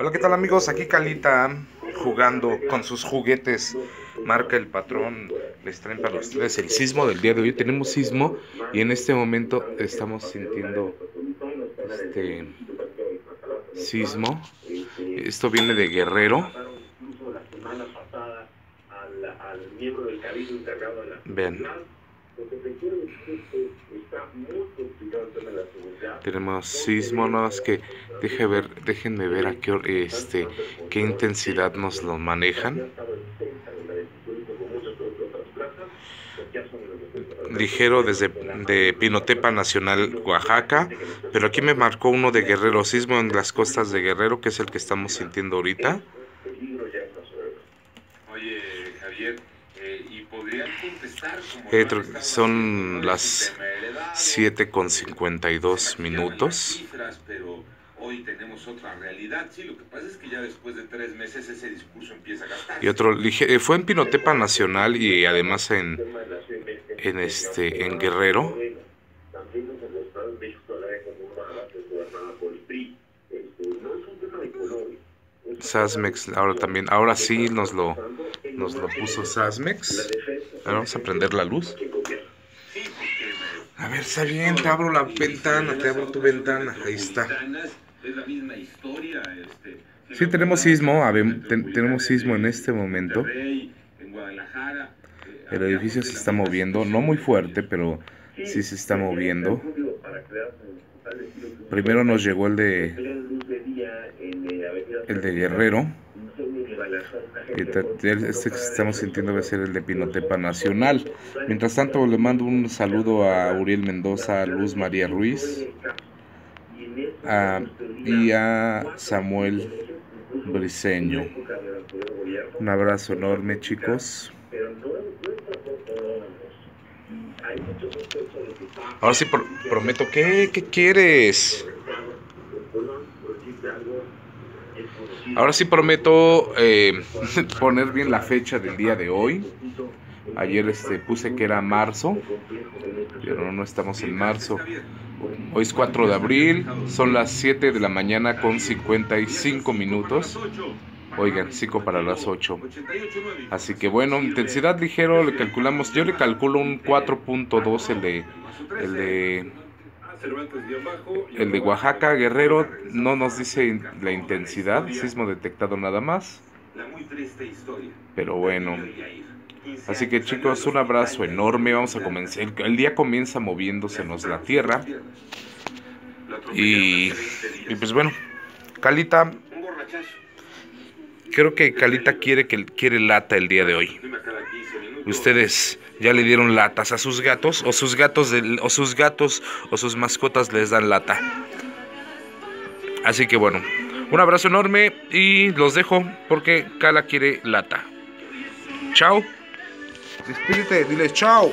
Hola, ¿qué tal amigos? Aquí Calita jugando con sus juguetes. Marca el patrón, les traen para ustedes el sismo del día de hoy. Tenemos sismo y en este momento estamos sintiendo este sismo. Esto viene de Guerrero. Vean. Tenemos sismo, no es que deje ver, déjenme ver a qué este qué intensidad nos lo manejan. Ligero desde de Pinotepa Nacional, Oaxaca, pero aquí me marcó uno de Guerrero, sismo en las costas de Guerrero, que es el que estamos sintiendo ahorita. Oye, Javier, eh, y podrían contestar como Eh, no tro- estamos son las efemeridades, 7 con 52 se cambiaron las minutos. Y otro eh, fue en Pinotepa Nacional y además en, en este en Guerrero. Sasmex, ahora también, ahora sí nos lo, nos lo puso Sasmex. Ahora vamos a prender la luz. A ver, está bien, te abro la ventana, te abro tu ventana. Ahí está. Sí, tenemos sismo, ten- tenemos sismo en este momento. El edificio se está moviendo, no muy fuerte, pero sí se está moviendo. Primero nos llegó el de el de Guerrero. Este que estamos sintiendo va a ser el de Pinotepa Nacional. Mientras tanto, le mando un saludo a Uriel Mendoza, a Luz María Ruiz a- y a Samuel Briseño. Un abrazo enorme, chicos. Ahora sí pro- prometo, ¿qué? ¿Qué quieres? Ahora sí prometo eh, poner bien la fecha del día de hoy. Ayer este, puse que era marzo, pero no, estamos en marzo. Hoy es 4 de abril, son las 7 de la mañana con 55 minutos. Oigan, 5 para las 8. Así que bueno, intensidad ligero le calculamos, yo le calculo un 4.2 el de el de el de Oaxaca, Guerrero no nos dice la intensidad, sismo detectado nada más, pero bueno. Así que chicos, un abrazo enorme, vamos a comenzar, el, día comienza moviéndosenos la tierra. Y, y pues bueno, Calita, creo que Calita quiere que quiere lata el día de hoy. ¿Ustedes ya le dieron latas a sus gatos o sus gatos o sus gatos o sus mascotas les dan lata? Así que bueno, un abrazo enorme y los dejo porque Cala quiere lata. Chao. Despídete, diles chao.